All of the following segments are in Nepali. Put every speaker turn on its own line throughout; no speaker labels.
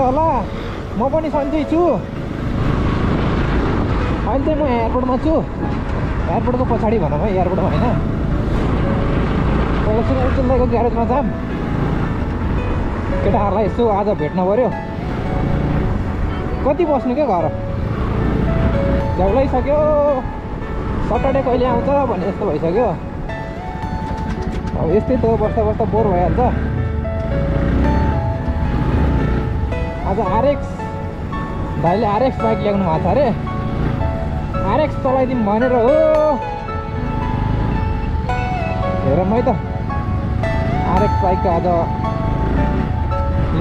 होला म पनि सन्चै छु। अहिले चाहिँ म एयरपोर्टमा छु। एयरपोर्टको पछाडि भनौँ है एयरपोर्टमा होइन। पहिला सुरु उचल्दाको ग्यारेजमा जाम। केटाहरूलाई यसो आज भेट्न पऱ्यो। कति बस्नु क्या घर? झ्याउलाइसक्यो। सटरडे कहिले आउँछ? भन्ने जस्तो भइसक्यो। अब यस्तै त बस्दा बस्दा बोर भइहाल्छ। आज आरएक्स भाइले आरएक्स बाइक ल्याउनु भएको छ अरे। आरएक्स चलाइदिउँ भनेर हो। हेर मै त आरएक्स बाइकको आज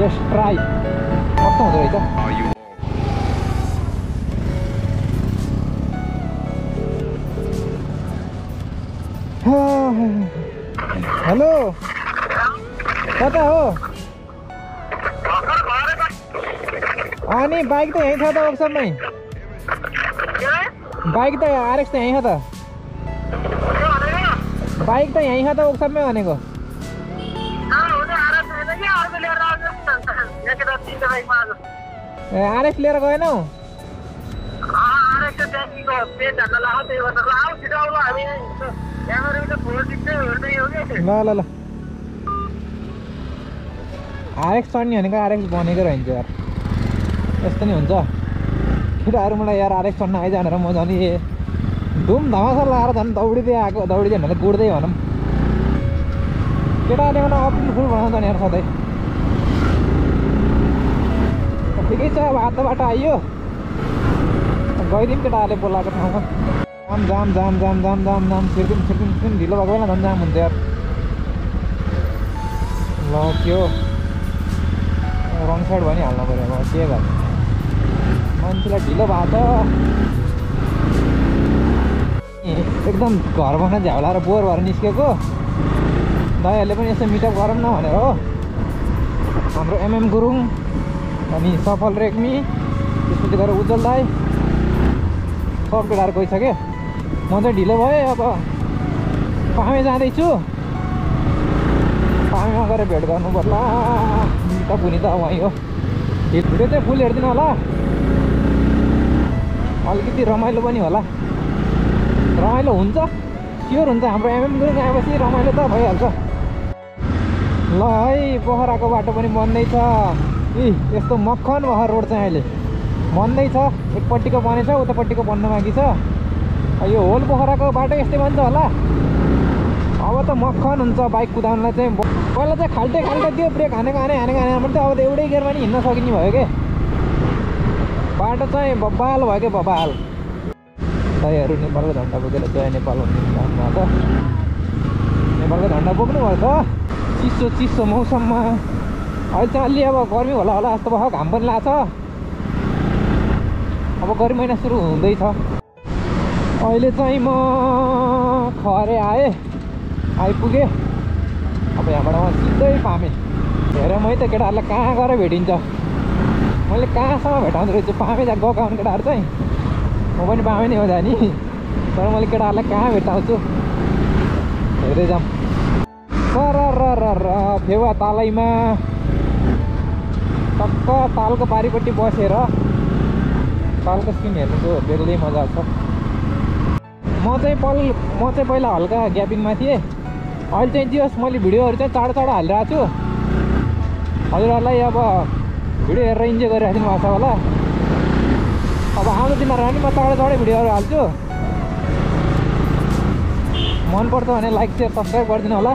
यस ट्राई कस्तो हुँदो रहेछ? हेलो। कता हो? अनि बाइक त यहीँ छ त वर्कसपमै बाइक त आरएक्स त यहीँ छ त बाइक त यहीँ छ त वर्कसपमै भनेको ए आरएक्स लिएर गएनौ ल ल ल। आरएक्स चढ्ने भनेको आरएक्स बनेको रहन्छ यार। यस्तो नि हुन्छ। केटाहरू मलाई आरएक्स चढ्न आइज भनेर म झन् धुम धमासा लगाएर झन् दौडिँदै आएको दौडिँदै भने गुड्दै भनौँ। केटाहरूले मलाई अप्रिल फुल बनाउँछ नि यार सधैँ। ठिकै छ अब हात बाटो आइयो। गइदिउँ केटाहरूले बोलाएको ठाउँमा। जाम जाम जाम जाम जाम जाम जाम छिर्किम छिर्किम छिर्किम ढिलो भएको बेला झन् जाम हुन्छ यार। ल के हो? रङ साइड भनिहाल्नु पऱ्यो अब के गर्नु? मान्छेलाई ढिलो भएको एकदम घरबाट झ्याउलाएर बोर भएर निस्केको। दाइहरूले पनि यसो मिटअप गरौँ न भनेर हो। हाम्रो एमएम गुरुङ अनि सफल रेग्मी त्यसपछि गएर उज्जवल दाई। सब केटाहरू गइसक्यो म चाहिँ ढिलो भएँ अब। पामे जाँदैछु। पामेमा गएर भेट गर्नु पर्ला मिटअप हुने त अब हो। भिडियो चाहिँ फुल हेरिदिनु होला। अलिकति रमाइलो पनि होला। रमाइलो हुन्छ स्योर हुन्छ हाम्रो एमएम गुरुङ आएपछि रमाइलो त भइहाल्छ। ल है पोखराको बाटो पनि बन्दैछ इ यस्तो मक्खन बहर रोड चाहिँ अहिले बन्दैछ एकपट्टिको बनेछ उतापट्टिको बन्न बाँकी छ। यो होल पोखराको बाटो यस्तै बन्छ होला। अब त मक्खन हुन्छ बाइक कुदाउनलाई चाहिँ। पहिला चाहिँ खाल्टे खाल्टे त्यो ब्रेक हानेको हाने हानेको हाने मात्रै अब त एउटै गियरमा नि हिँड्न सकिने भयो कि? बाटो चाहिँ बब्बाल भयो कि बब्बाल दाइहरू नेपालको झन्डा बोकेर जय नेपाल छ नेपालको झन्डा बोक्नुपर्छ चिसो चिसो मौसममा अहिले चाहिँ अलि अब गर्मी होला होला जस्तो भयो घाम पनि लाग्छ अब गर्मी महिना सुरु हुँदैछ अहिले चाहिँ म खरे आएँ आइपुगेँ अब यहाँबाट म सिधै पामेँ हेर मै त केटाहरूलाई कहाँ गएर भेटिन्छ मैले कहाँसम्म भेटाउँदो रहेछु पामे जा गएको आउने केटाहरू चाहिँ। म पनि पामे नै हो जाने तर मैले केटाहरूलाई कहाँ भेटाउँछु हेर्दै जाऊँ। सर र फेवा तालैमा टक्क तालको पारिपट्टि बसेर तालको सिन हेर्नुको बेग्लै मजा आउँछ म चाहिँ पल म चाहिँ पहिला हल्का ग्यापिङमा थिएँ। अहिले चाहिँ जियोस् मैले भिडियोहरू चाहिँ चाँडो चाँडो हालिरहेको छु। हजुरहरूलाई अब भिडियो हेरेर इन्जोय गरिराखिदिनु भएको छ होला अब आउँदो दिनमा पनि म चाँडो चाँडै भिडियोहरू हाल्छु मनपर्छ भने लाइक सेयर सब्सक्राइब गरिदिनु होला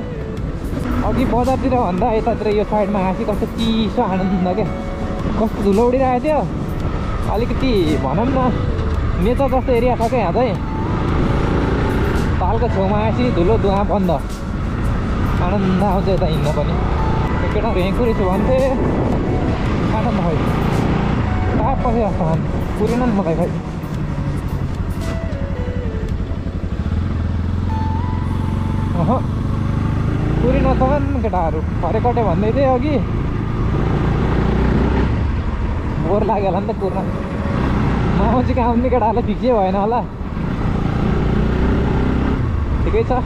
अघि बजारतिर भन्दा यतातिर यो साइडमा हाँसी कस्तो चिसो आनन्द हुन्छ क्या कस्तो धुलो उडिरहेको थियो अलिकति भनौँ न नेचर जस्तो एरिया छ क्या यहाँ चाहिँ तालको छेउमा आएपछि धुलो धुवा बन्द आनन्द आउँछ यता हिँड्न पनि केटाहरू यहीँ कुरेछु भन्थे आनन्द खै कहाँ पसेको जस्तो खान पुरेन नि मलाई खै अह पुरिन सक्छन् केटाहरू खरे कटे भन्दै थिएँ अघि बोर लाग्यो होला नि त कुर्न माउजीको आउने केटाहरूलाई फिक्सै भएन होला ठिकै छ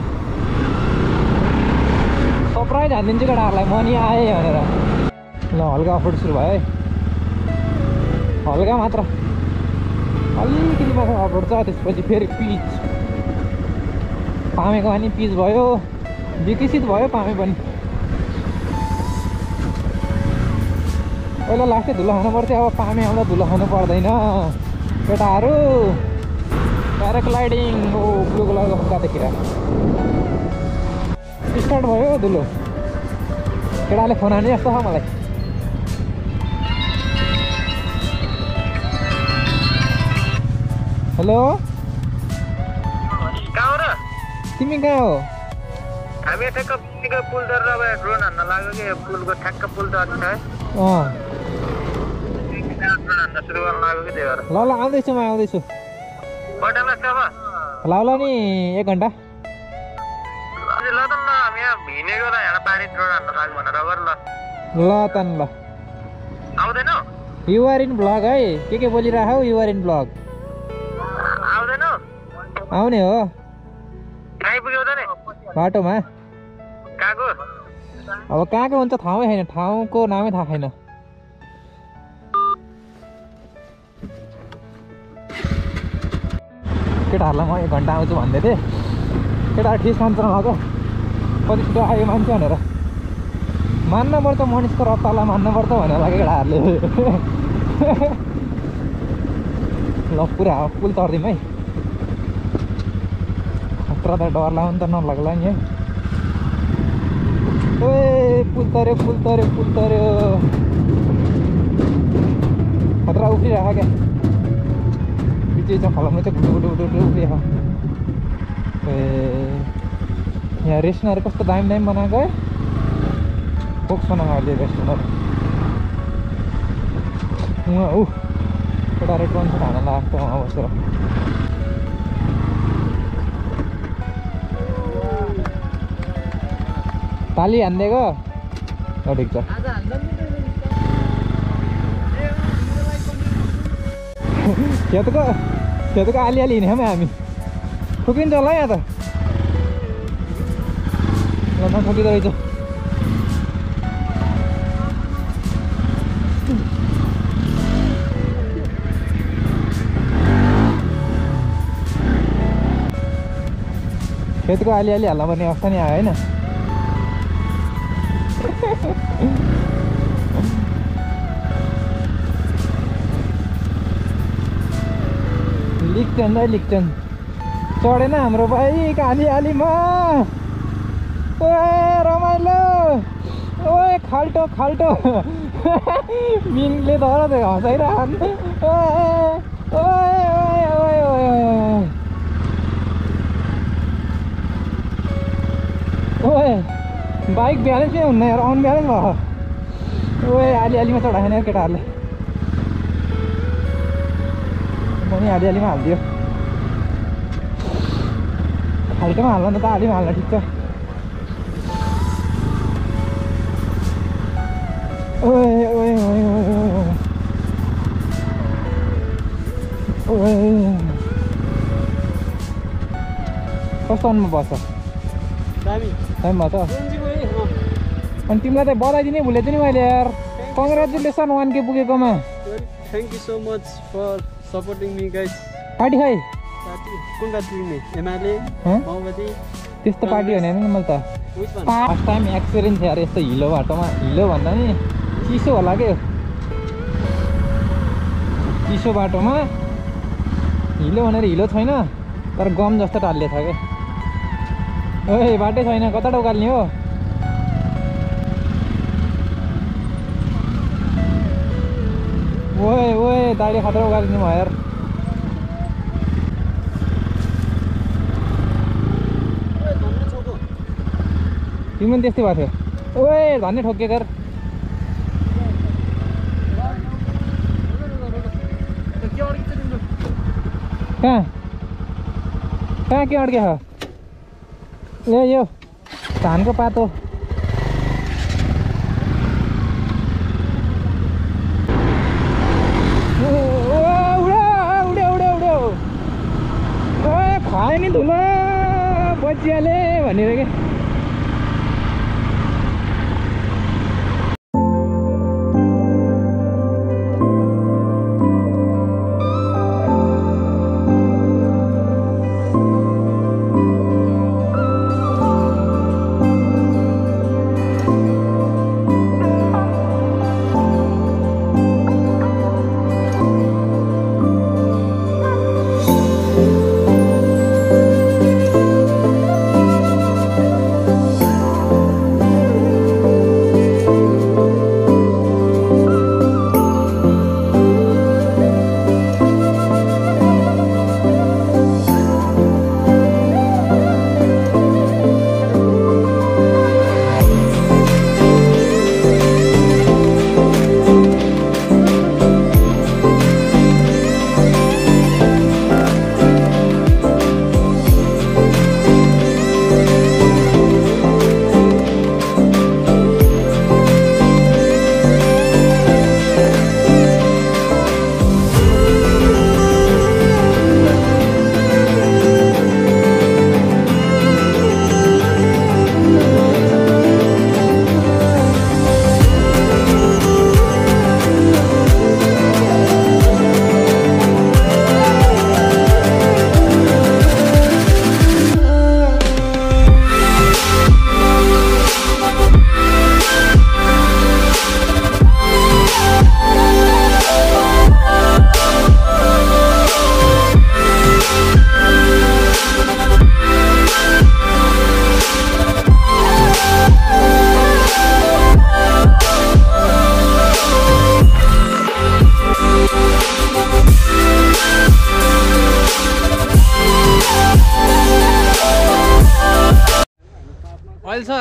सरप्राइज हानिदिन्छु केटाहरूलाई म नि आएँ भनेर ल हल्का अफरोड सुरु भयो है हल्का मात्र अलिकति मात्र अफरोड छ त्यसपछि फेरि पिच पामेको पनि पिच भयो विकसित भयो पामे पनि पहिला लास्टै धुलो खानु पर्थ्यो अब पामे आउँदा धुलो खानु पर्दैन केटाहरू प्याराग्लाइडिङ ओ ब्लु कलरको हुँदादेखि स्टार्ट भयो धुलो केटाले फोन हाने जस्तो छ मलाई हेलो
कहाँ हो र
तिमी कहाँ हो
हामी यहाँ ठ्याक्क पुलको पुल तर अब ड्रोन हान्न लाग्यो कि पुलको ठ्याक्क पुल त छ है
अँ
ड्रोन हान्न सुरु गर्न लाग्यो कि त्यही भएर
ल ल आउँदैछु म आउँदैछु ल ल नि एक घन्टा
ल त ल हामी यहाँ भिनेको ल यहाँ पारी ड्रोन हान्न लाग्यो भनेर गर ल
ल त ल
आउँदैनौ
युआर इन ब्लग है के के बोलिरह हौ युआर इन ब्लग
आउँदैनौ
आउने हो
आइपुग्यौ त नि
बाटोमा
कहाँको
अब कहाँको हुन्छ ठाउँै छैन ठाउँको नामै थाहा छैन केटाहरूलाई म एक घन्टा आउँछु भन्दै थिएँ केटाहरू ठिस मान्छ नभएको कति छिटो आयो मान्छे भनेर मान्नुपर्छ मनिषको रत्तालाई मान्नुपर्छ भनेर लाग्यो केटाहरूले ल पुरा पुल तर्दिउँ है खतरा त डर लाग्यो नि त नलाग्ला नि है पुल तऱ्यो पुल तऱ्यो पुल तऱ्यो खतरा उफ्रिरहेको क्या बिच बिचमा फलाउनु चाहिँ गुडु गुडु गुडु उफ्रिएको ए यहाँ रेस्टुरेन्टहरू कस्तो दामी दामी बनाएको है फोक्स बनाएको अहिले रेस्टुरेन्टहरू ऊ एउटा रेस्टुरेन्ट छ खाना लाग्छ उहाँ बसेर ताली हानिदिएको ठिक छ खेतको खेतको अलिअलि हिँड्यौँ हामी ठुकिन्छ होला यहाँ त ठोकिँदो रहेछ खेतको अलिअलि हाल्न पर्ने अवस्था नि आयो होइन लिक्चन है लिक्चन चढेन हाम्रो बाइक आलिआलीमा ओए रमाइलो ओए खाल्टो खाल्टो। मिनले धर त हँसाइरहन् बाइक ब्यालेन्सै हुन्न यार अन ब्यालेन्स भयो। ओए आलिआलीमा चढाएन यार केटाहरूले। पनि आलिआलीमा हालिदियो। खाल्टोमा हाल्न त आलीमा हाल्न ठिक छ ओए ओए ओए ओए। कस्तो अनुमा बस्छ
दामी।
टाइम भयो त? अनि तिमीलाई त बधाइदिनै भुलेको थिएँ नि मैले यार। कङ्ग्रेचुलेसन वान के पुगेकोमा।
Thank you so much for supporting me guys
party खै?
कुन पार्टी
हँ?
माओवादी
त्यस्तो पार्टी होइन नि मैले त। फर्स्ट टाइम एक्सपिरियन्स यार यस्तो हिलो बाटोमा। हिलो भन्दा नि चिसो होला के? चिसो बाटोमा। हिलो भनेर हिलो छैन तर गम जस्तो टालिएको छ क्या ओए बाटै छैन कता उकाल्ने हो? ओए ओए दाइले खतरा उकालिदिनु भयो यार तिमी पनि त्यस्तै भएको थियो ओए धन्ने ठोके कर कहाँ कहाँ के अड्के छ ए यो धानको पातो ओ, ओ, बचिहाले भनेर के?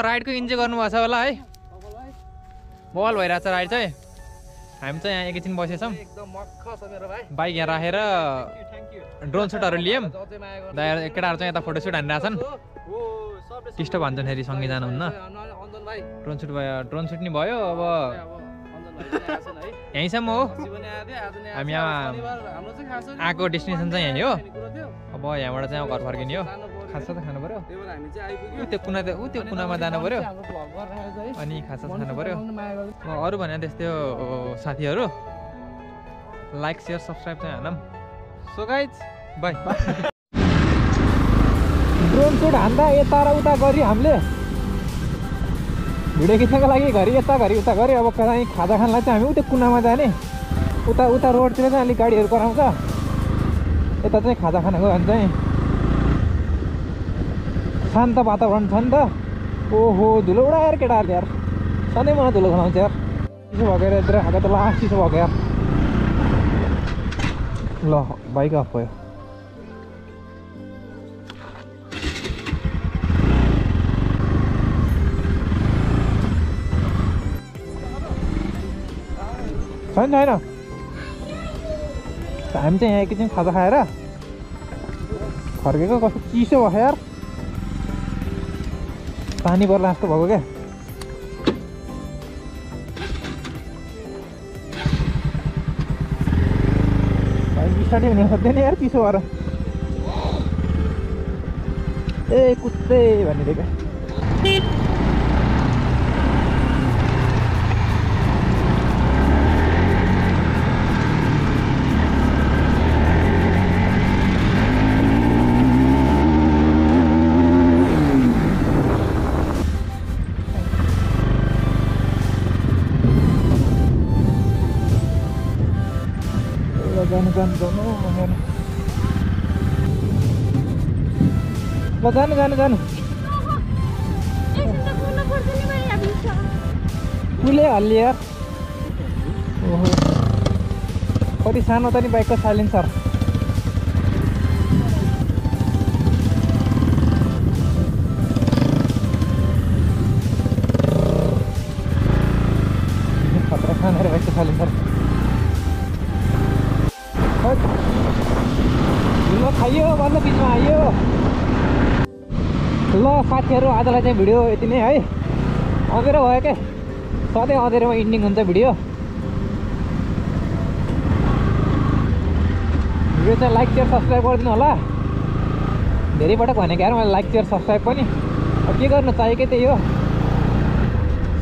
राइडको इन्जोय गर्नुभएको छ होला है। बल भइरहेको छ राइड चाहिँ। हामी चाहिँ यहाँ एकैछिन बसेछौँ। बाइक यहाँ राखेर ड्रोन सुटहरू लियौँ। केटाहरू चाहिँ यता फोटोसुट हानिरहेको छन्। टिस्टो भन्छन् फेरि सँगै जानुहुन्न ड्रोन सुट भयो ड्रोन सुट नि भयो अब यहीँसम्म हो। हामी। यहाँ आएको destination चाहिँ यहीँ हो। अब यहाँबाट चाहिँ घर फर्किने हो।
पर्यो।
खाजा त खानु पऱ्यो
त्यही भएर हामी चाहिँ आइपुग्यौँ।
ऊ त्यो कुना ऊ त्यो कुनामा जानु
है।
अनि खाजा त खानु
गर्नु।
अरू भने त्यस्तै साथीहरू लाइक सेयर सब्सक्राइब चाहिँ हानौँ so guys bye drone shoot हान्दा यता र उता गरी हामीले भिडियो खिच्नको लागि घरि यता घरि उता गऱ्यो अब कहीँ खाजा खानलाई चाहिँ हामी उता कुनामा जाने उता उता रोडतिर चाहिँ अलिक गाडीहरू कराउँछ यता चाहिँ खाजा खान गयो भने चाहिँ शान्त वातावरण छ नि त ओहो, धुलो उडा यार केटाहरूले यार। सधैँ मलाई धुलो खनाउँछ यार। चिसो भएको खाएको त लास्ट चिसो भएको यार। ल बाइक अफ भयो छैन छैन हामी चाहिँ यहाँ एकैछिन खाजा खाएर फर्केको कस्तो चिसो भयो यार। पानी पर्ला जस्तो भएको क्या। स्टार्टै हुन सक्दैन यार चिसो भएर। ए कुत्ते भनिदिएको जानु जानु कुले हल्लियो यार ओहो कति सानो त नि बाइकको साइलेन्सर खतरा खानेर बाइकको साइलेन्सर ल खाइयो बल्ल बिचमा आइयो ल साथीहरू आजलाई चाहिँ भिडियो यति नै है अँधेरो भयो क्या सधैँ अँधेरोमा इन्डिङ हुन्छ भिडियो भिडियो चाहिँ लाइक सेयर सब्सक्राइब गरिदिनु होला धेरै पटक भनेको यार मलाई लाइक सेयर सब्सक्राइब पनि के गर्नु चाहिएकै त्यही हो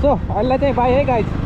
सो अहिले चाहिँ बाई है गाइज